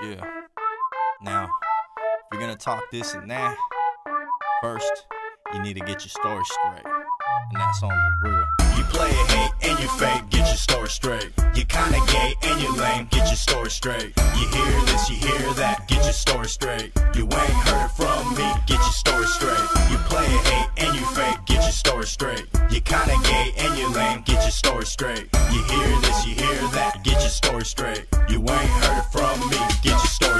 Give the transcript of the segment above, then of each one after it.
Yeah. Now, if you're gonna talk this and that, first, you need to get your story straight. And that's on the real. You play it hate and you fake, get your story straight. You kinda gay and you lame, get your story straight. You hear this, you hear that, get your story straight. You ain't heard it from me, get your story straight. Your story straight. You ain't heard it from me, get your story.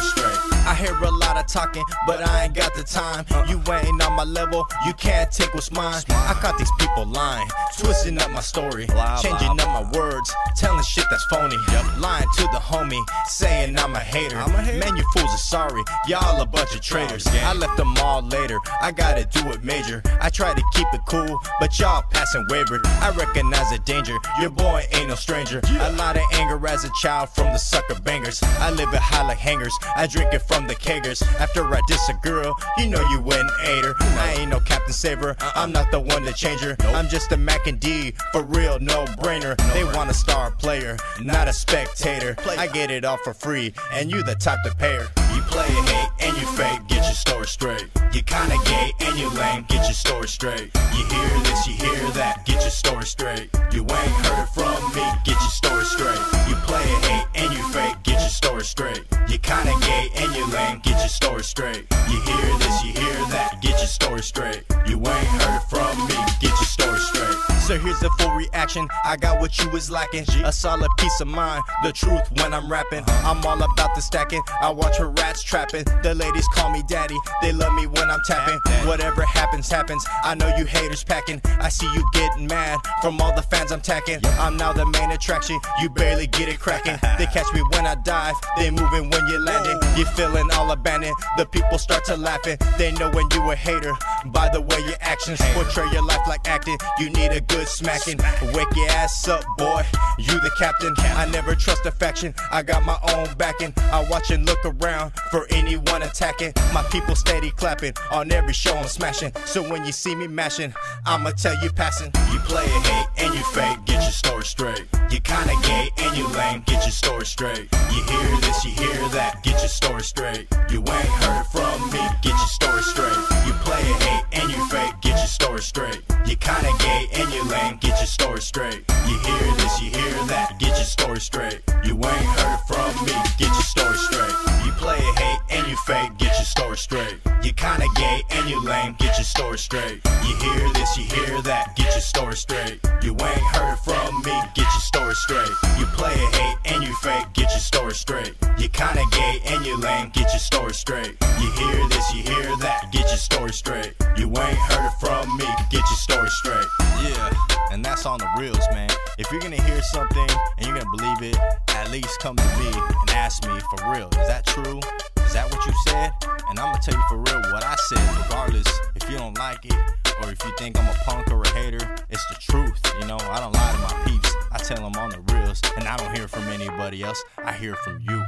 I hear a lot of talking, but I ain't got the time. You ain't on my level, you can't take what's mine. I caught these people lying, twisting up my story, changing up my words, telling shit that's phony. Lying to the homie, saying I'm a hater. Man, you fools are sorry, y'all a bunch of traitors. I left them all later, I gotta do it major. I try to keep it cool, but y'all passing wavered. I recognize the danger, your boy ain't no stranger. A lot of anger as a child from the sucker bangers. I live it high like hangers, I drink it from the kegers. After I diss a girl, you know you wouldn't hate her. I ain't no Captain Saver, I'm not the one to change her. I'm just a Mac and D, for real, no brainer. They want a star player, not a spectator. I get it all for free, and you the type to pay her. You play it hate and you fake, get your story straight. You kinda gay and you lame, get your story straight. You hear this, you hear that, get your story straight. You ain't heard it from me, get your story straight. You play it hate and you fake, story straight. You're kinda gay and you lame, get your story straight. You hear this, you hear that, get your story straight. You ain't heard from me, get your. So here's the full reaction. I got what you was lacking. A solid peace of mind. The truth when I'm rapping. I'm all about the stacking. I watch her rats trapping. The ladies call me daddy. They love me when I'm tapping. Whatever happens, happens. I know you haters packing. I see you getting mad from all the fans I'm tacking. I'm now the main attraction. You barely get it cracking. They catch me when I dive. They moving when you're landing. You feeling all abandoned. The people start to laughing. They know when you a hater. By the way your actions portray your life like acting. You need a good smacking. Wake your ass up, boy. You the captain. I never trust a faction. I got my own backing. I watch and look around for anyone attacking. My people steady clapping on every show I'm smashing. So when you see me mashing, I'ma tell you passing. You play it hate and you fake, get your story straight. You kinda gay and you lame, get your story straight. You hear this, you hear that, get your story straight. You ain't heard from me, get your story straight. Story straight. You ain't heard it from me, get your story straight. You play it hate and you fake, get your story straight. You kinda gay and you lame, get your story straight. You hear this, you hear that, get your story straight. You ain't heard it from me, get your story straight. You play it hate and you fake, get your story straight. You kinda gay and you lame, get your story straight. You hear this, you hear that, get your story straight. You ain't heard it from me, get your story straight. And that's on the reels, man. If you're gonna hear something and you're gonna believe it, at least come to me and ask me for real. Is that true? Is that what you said? And I'm gonna tell you for real what I said, regardless if you don't like it or if you think I'm a punk or a hater. It's the truth, you know. I don't lie to my peeps. I tell them on the reels, and I don't hear from anybody else. I hear from you.